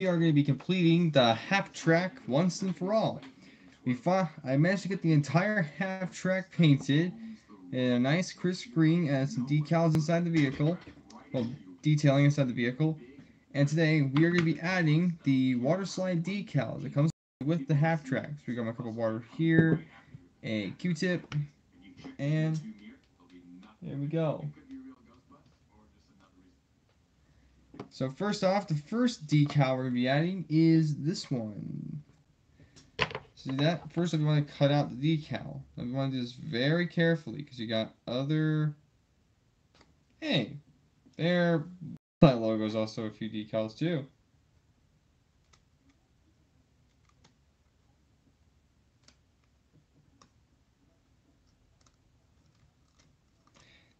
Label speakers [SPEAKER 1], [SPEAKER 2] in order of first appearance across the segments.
[SPEAKER 1] we are going to be completing the half track once and for all. We I managed to get the entire half track painted in a nice crisp green and some decals inside the vehicle, well, detailing inside the vehicle. And today we are going to be adding the water slide decals. It comes with the half track. So we got my cup of water here, a Q-tip, and there we go. So first off, the first decal we're going to be adding is this one. See that? First, we want to cut out the decal. We want to do this very carefully because you got other... Hey, there... That logo's also a few decals too.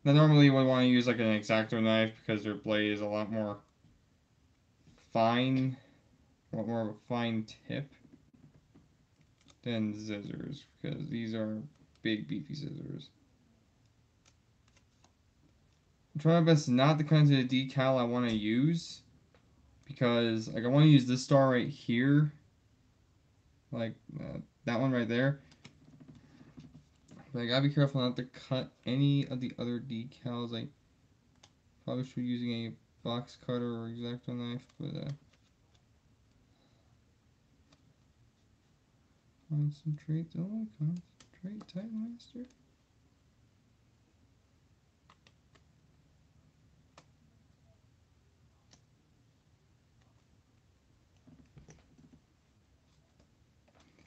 [SPEAKER 1] Now normally you would want to use like an X-Acto knife because their blade is a lot more fine, want more of a fine tip than scissors because these are big beefy scissors. I'm trying my best not to cut into the decal I want to use because like I want to use this star right here like uh, that one right there but I gotta be careful not to cut any of the other decals I probably should be using a box cutter or X-Acto knife, but uh, concentrate, oh, concentrate, Tight Master.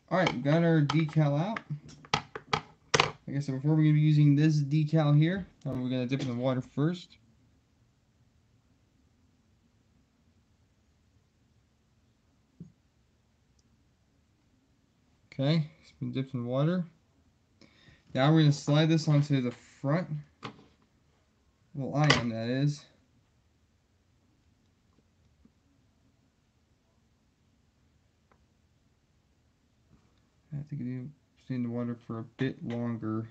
[SPEAKER 1] Alright, got our decal out. I said before, we're going to be using this decal here. Um, we're going to dip in the water first. Okay, it's been dipped in water. Now we're going to slide this onto the front. Well, iron that is. I to get stay in the water for a bit longer.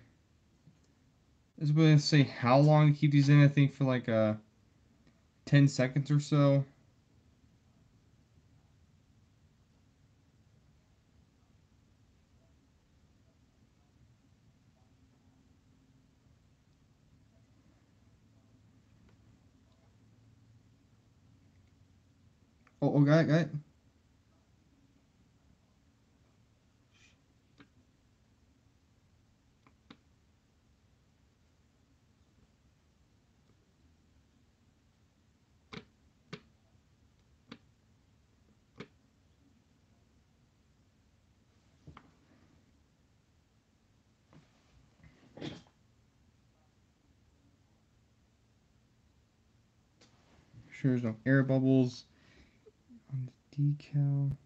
[SPEAKER 1] I was going to say how long to keep these in. I think for like uh, 10 seconds or so. Got it. Sure there's no air bubbles decal.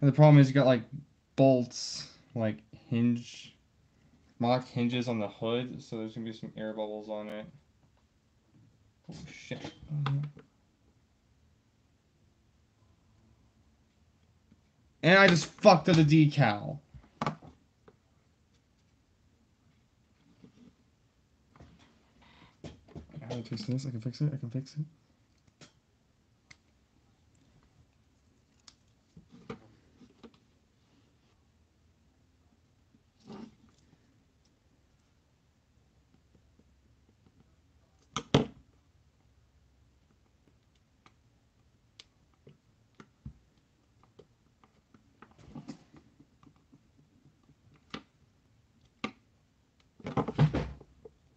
[SPEAKER 1] And the problem is you got like bolts, like hinge, mock hinges on the hood, so there's gonna be some air bubbles on it. Oh shit. And I just fucked up the decal. I can fix this. I can fix it. I can fix it.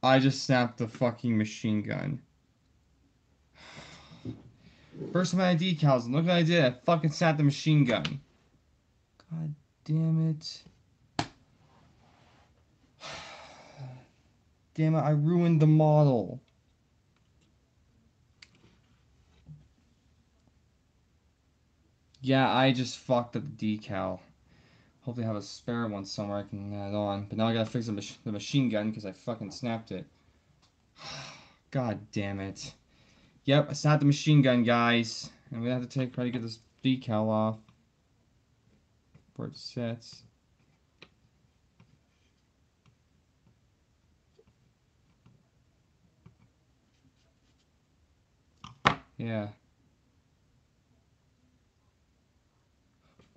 [SPEAKER 1] I just snapped the fucking machine gun. First of my decals, and look what I did. I fucking snapped the machine gun. God damn it. Damn it, I ruined the model. Yeah, I just fucked up the decal. Hopefully have a spare one somewhere I can add on. But now I gotta fix the, mach the machine gun because I fucking snapped it. God damn it. Yep, I snapped the machine gun, guys. I'm gonna have to take try to get this decal off. Where it sets. Yeah.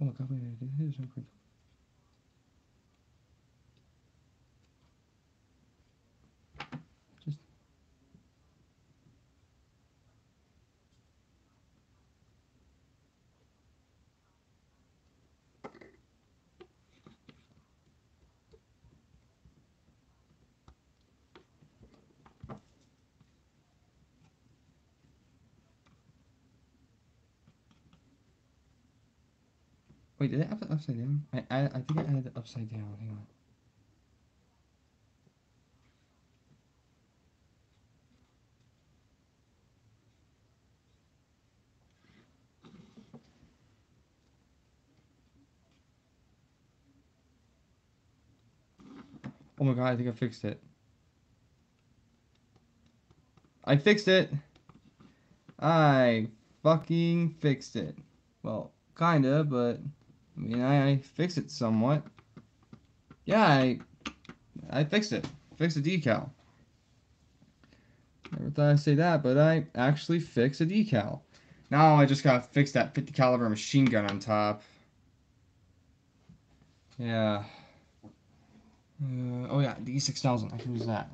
[SPEAKER 1] Oh my god, wait, Wait, did I have it upside down? I, I, I think I had it upside down. Hang on. Oh my god, I think I fixed it. I fixed it! I fucking fixed it. Well, kinda, but I mean, I, I it somewhat. Yeah, I I fixed it. Fixed a decal. Never thought I'd say that, but I actually fixed a decal. Now I just gotta fix that 50 caliber machine gun on top. Yeah. Uh, oh yeah, the E6000. I can use that.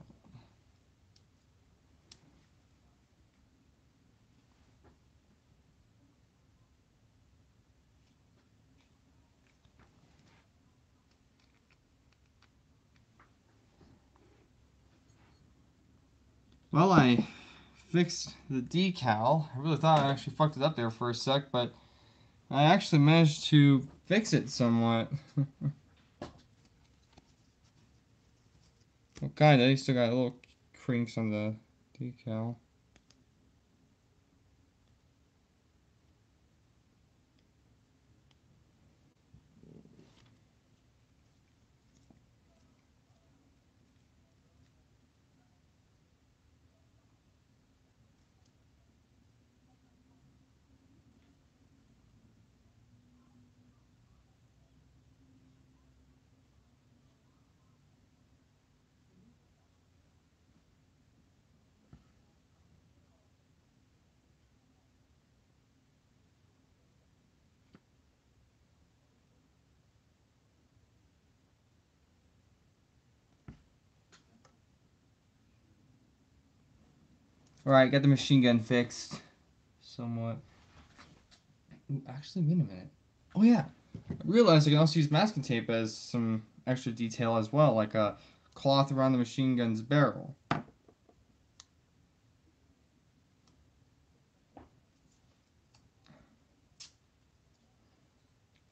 [SPEAKER 1] Well, I fixed the decal. I really thought I actually fucked it up there for a sec, but I actually managed to fix it somewhat. well, kinda. You still got a little crinks on the decal. Alright, got the machine gun fixed. Somewhat. Ooh, actually, wait a minute. Oh, yeah. I realized I can also use masking tape as some extra detail as well, like a cloth around the machine gun's barrel.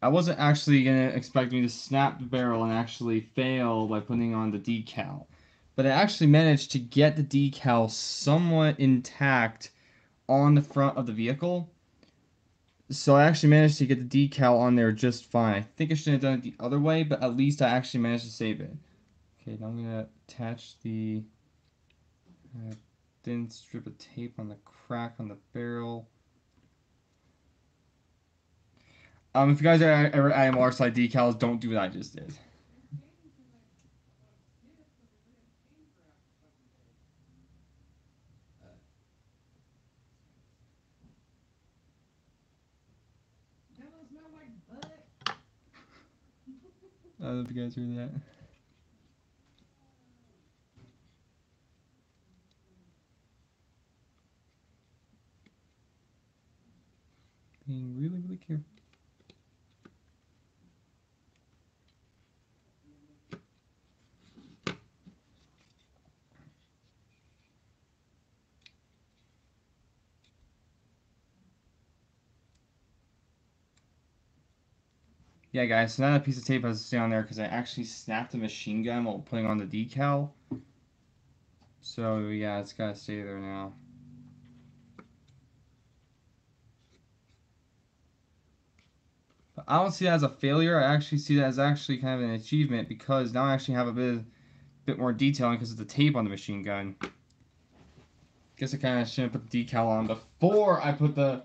[SPEAKER 1] I wasn't actually gonna expect me to snap the barrel and actually fail by putting on the decal but I actually managed to get the decal somewhat intact on the front of the vehicle. So I actually managed to get the decal on there just fine. I think I should have done it the other way, but at least I actually managed to save it. Okay, now I'm going to attach the uh, thin strip of tape on the crack on the barrel. Um, if you guys are ever adding side decals, don't do what I just did. I don't know if you guys heard that. Being really, really careful. Yeah, guys, so now that piece of tape has to stay on there because I actually snapped the machine gun while putting on the decal. So, yeah, it's got to stay there now. But I don't see that as a failure. I actually see that as actually kind of an achievement because now I actually have a bit, bit more detailing because of the tape on the machine gun. Guess I kind of shouldn't put the decal on before I put the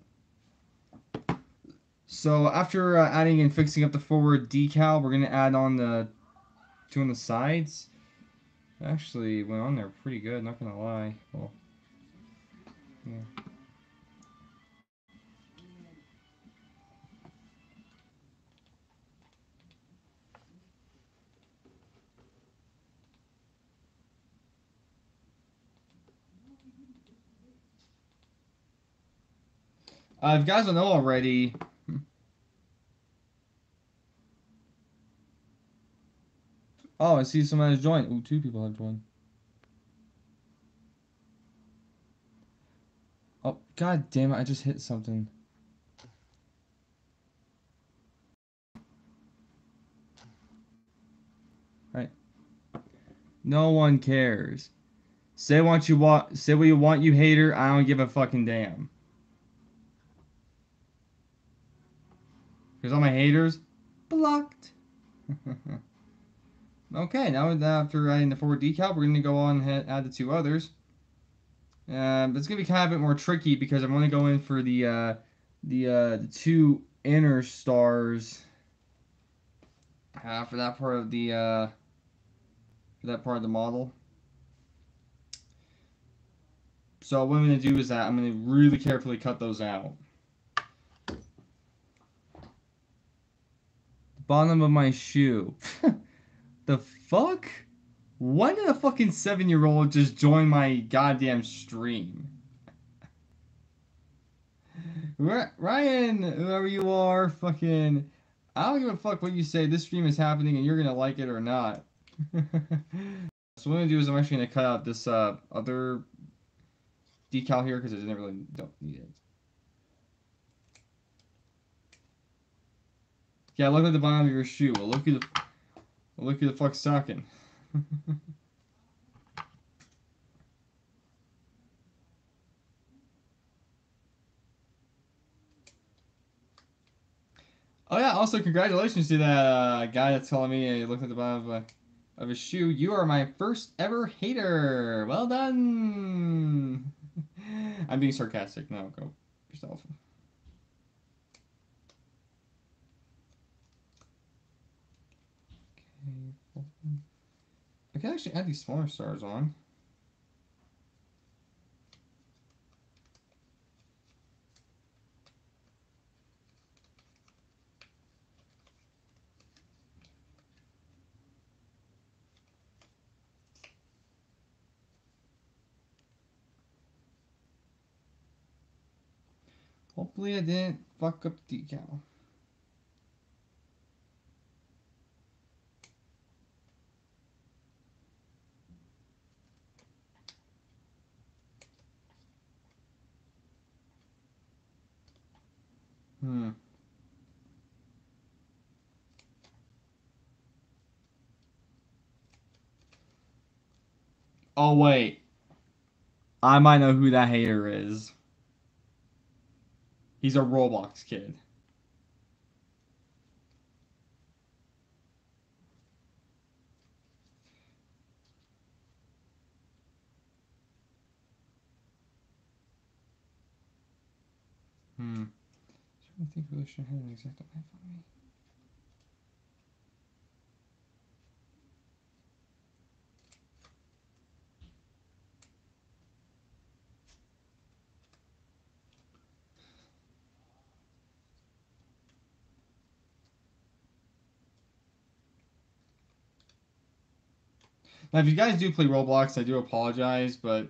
[SPEAKER 1] So after uh, adding and fixing up the forward decal, we're gonna add on the two on the sides. Actually, went on there pretty good. Not gonna lie. Well, yeah. Uh, if you guys don't know already, oh, I see someone has joined. Ooh, two people have joined. Oh, god damn it, I just hit something. Right. No one cares. Say what you want. Say what you want, you hater. I don't give a fucking damn. Here's all my haters. Blocked. okay, now after adding the forward decal, we're going to go on and add the two others. Um, it's going to be kind of a bit more tricky because I'm going to go in for the, uh, the, uh, the two inner stars uh, for that part of the, uh, for that part of the model. So what I'm going to do is that I'm going to really carefully cut those out. The bottom of my shoe. the fuck? When did a fucking seven year old just join my goddamn stream? Ryan, whoever you are, fucking. I don't give a fuck what you say. This stream is happening and you're gonna like it or not. so what I'm gonna do is I'm actually gonna cut out this uh, other decal here because I didn't really don't need it. Yeah, look at the bottom of your shoe. Well, look at the, look at the fuck stocking. oh yeah, also congratulations to that uh, guy that's telling me he looked at the bottom of, uh, of his shoe. You are my first ever hater. Well done. I'm being sarcastic. No, go yourself. I can actually add these smaller stars on. Hopefully I didn't fuck up the decal. Hmm. Oh, wait. I might know who that hater is. He's a Roblox kid. Hmm. I think really should have an exact knife on me. Now, if you guys do play Roblox, I do apologize, but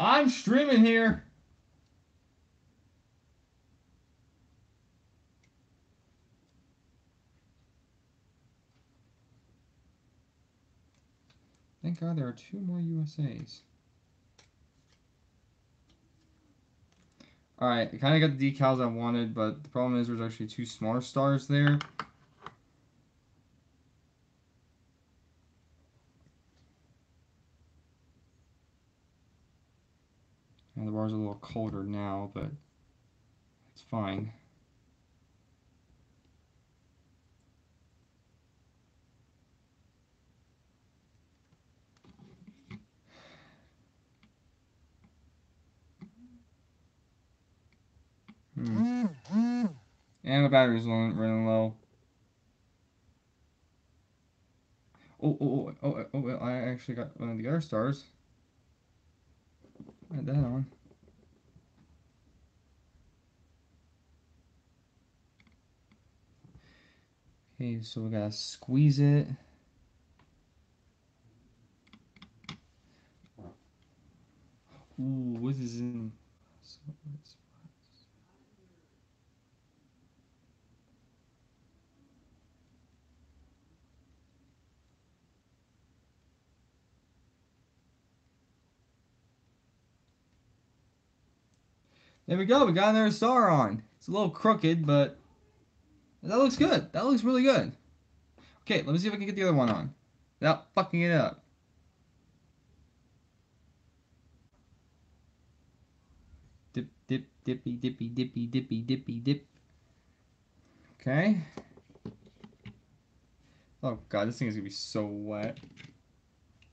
[SPEAKER 1] I'm streaming here. Thank God uh, there are two more USAs. Alright, I kind of got the decals I wanted, but the problem is there's actually two smaller stars there. And the bar's colder now, but it's fine. Hmm. And the battery's running low. Oh, oh, oh, oh, oh, I actually got one of the other stars. Add that on. Okay, so we gotta squeeze it. Ooh, what is in? There we go. We got another star on. It's a little crooked, but that looks good. That looks really good. Okay, let me see if I can get the other one on without fucking it up. Dip, dip, dippy, dippy, dippy, dippy, dippy, dip. Okay. Oh god, this thing is gonna be so wet.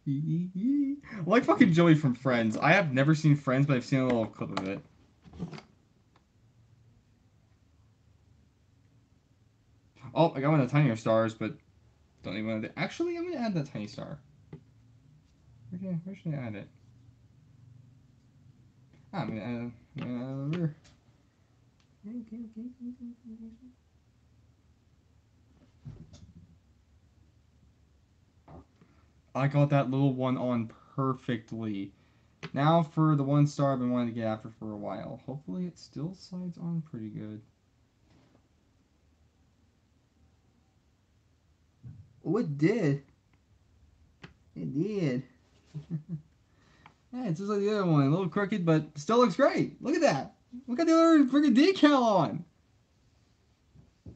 [SPEAKER 1] like fucking Joey from Friends. I have never seen Friends, but I've seen a little clip of it. Oh, I got one of the tinier stars, but don't even want to. Actually, I'm gonna add that tiny star. Okay, where should I add it? Ah, I'm gonna add, I'm gonna I got that little one on perfectly. Now for the one star I've been wanting to get after for a while. Hopefully it still slides on pretty good. Oh, it did. It did. yeah, it's just like the other one. A little crooked, but still looks great. Look at that. Look at the other freaking decal on.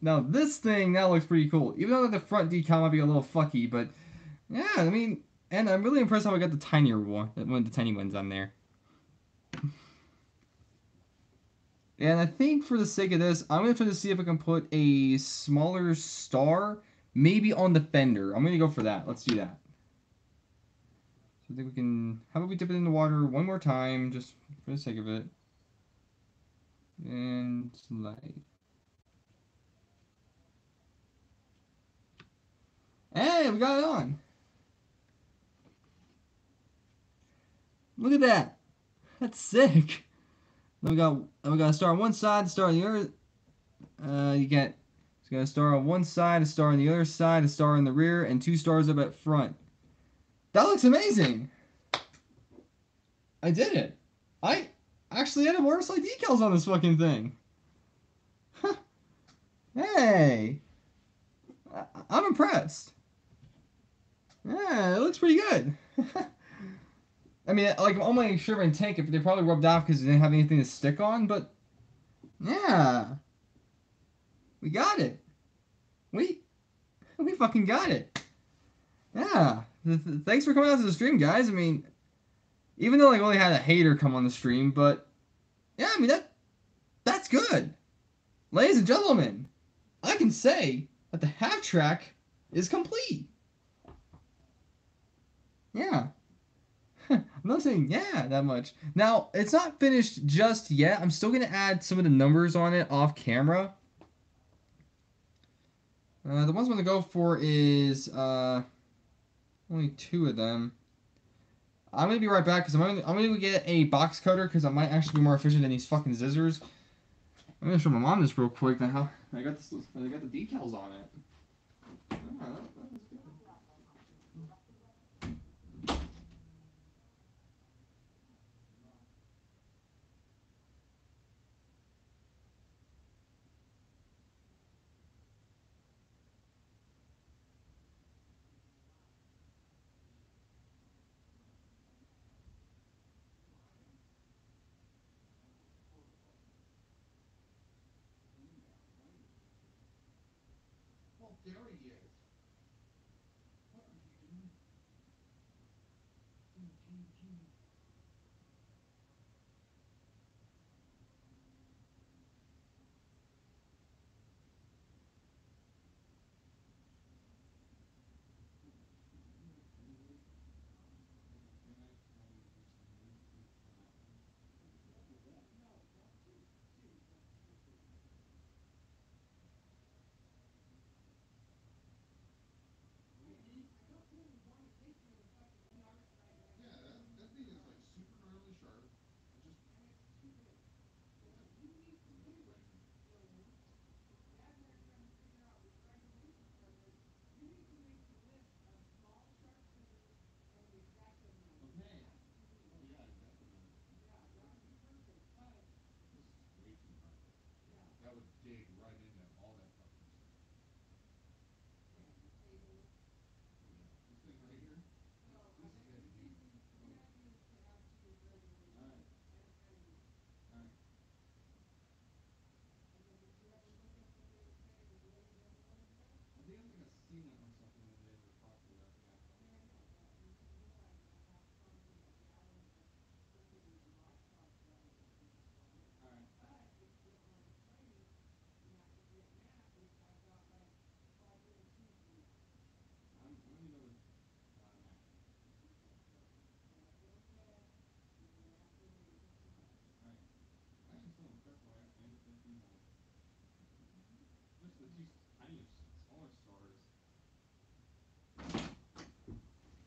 [SPEAKER 1] Now, this thing now looks pretty cool. Even though the front decal might be a little fucky, but yeah, I mean, and I'm really impressed how I got the tinier one, one of the tiny ones on there. And I think for the sake of this, I'm going to try to see if I can put a smaller star, maybe on the fender. I'm going to go for that. Let's do that. So I think we can, how about we dip it in the water one more time, just for the sake of it. And slide. Hey, we got it on. Look at that. That's sick. Then we got then we got a star on one side, star on the other. Uh, you get you got a star on one side, a star on the other side, a star in the rear, and two stars up at front. That looks amazing. I did it. I actually had a motorcycle decals on this fucking thing. Huh. hey, I I'm impressed. Yeah, it looks pretty good. I mean, like on my Sherman tank, they probably rubbed off because they didn't have anything to stick on, but yeah, we got it. We we fucking got it. Yeah. Th th thanks for coming out to the stream, guys. I mean, even though like only had a hater come on the stream, but yeah, I mean that that's good. Ladies and gentlemen, I can say that the half track is complete. Yeah. I'm not saying yeah that much. Now, it's not finished just yet. I'm still going to add some of the numbers on it off camera. Uh, the ones I'm going to go for is uh, only two of them. I'm going to be right back because I'm going to I'm gonna get a box cutter because I might actually be more efficient than these fucking scissors. I'm going to show my mom this real quick. Now, I got this. I got the decals on it.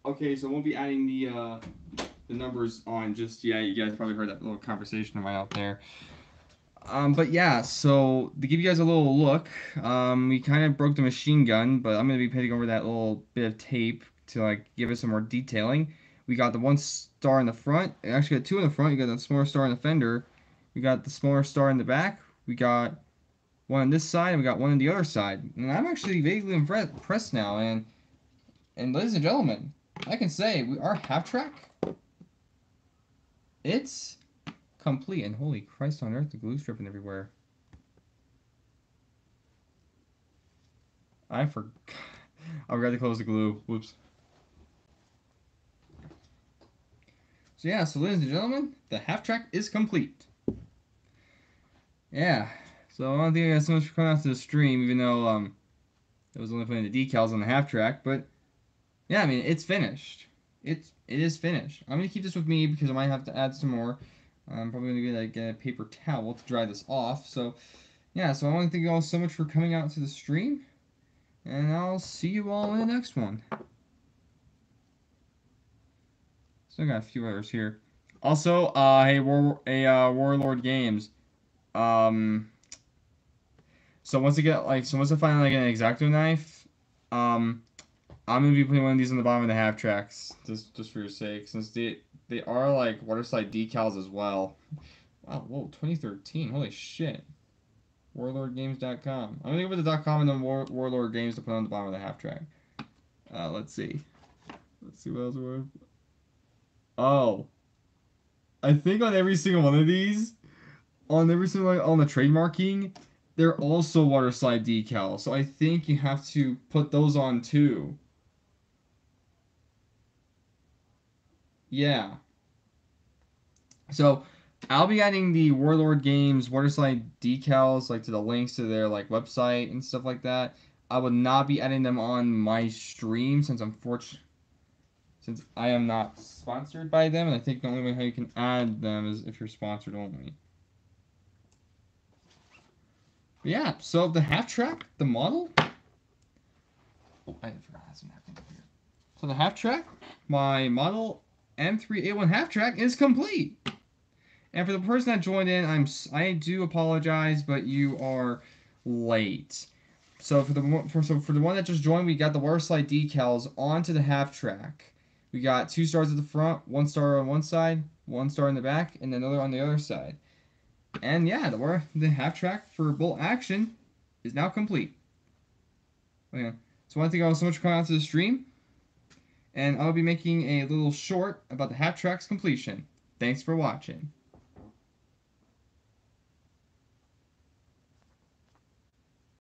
[SPEAKER 1] Okay, so I won't be adding the uh, the numbers on just yet. You guys probably heard that little conversation of mine out there. Um, but yeah, so to give you guys a little look, um, we kind of broke the machine gun, but I'm gonna be putting over that little bit of tape to like give us some more detailing. We got the one star in the front. Actually, got two in the front. You got the smaller star in the fender. We got the smaller star in the back. We got one on this side, and we got one on the other side. And I'm actually vaguely impressed now. And and ladies and gentlemen, I can say we our half track. It's complete, and holy Christ on earth, the glue's dripping everywhere. I forgot. I forgot to close the glue. Whoops. So yeah, so ladies and gentlemen, the half track is complete. Yeah. So I don't think I got so much for coming out to the stream, even though um it was only putting the decals on the half track, but yeah, I mean it's finished. It's it is finished. I'm gonna keep this with me because I might have to add some more. I'm probably gonna get like a paper towel to dry this off. So yeah, so I want to thank you all so much for coming out to the stream. And I'll see you all in the next one. Still got a few others here. Also, uh, hey, War, a uh, Warlord Games. Um, so once I get like, so once I find like an X-Acto knife, um, I'm gonna be putting one of these on the bottom of the half tracks, just just for your sake, since they they are like waterslide decals as well. Wow, whoa, 2013, holy shit. WarlordGames.com. I'm gonna go with the .com and then War, Warlord Games to put on the bottom of the half track. Uh, let's see. Let's see what else we're. Oh. I think on every single one of these, on every single on the trademarking, they're also water slide decals. So I think you have to put those on too. Yeah. So I'll be adding the Warlord Games waterslide decals like to the links to their like website and stuff like that. I would not be adding them on my stream since I'm fortunate since I am not sponsored by them, and I think the only way how you can add them is if you're sponsored only. But yeah, so the half track, the model. Oh, I forgot some napkin here. So the half track, my model M3A1 half track is complete. And for the person that joined in, I'm I do apologize, but you are late. So for the for so for the one that just joined, we got the waterslide decals onto the half track. We got two stars at the front, one star on one side, one star in the back, and another on the other side. And yeah, the the half track for Bolt Action is now complete. Oh, okay. So I want to thank you all so much for coming out to the stream. And I'll be making a little short about the half track's completion. Thanks for watching.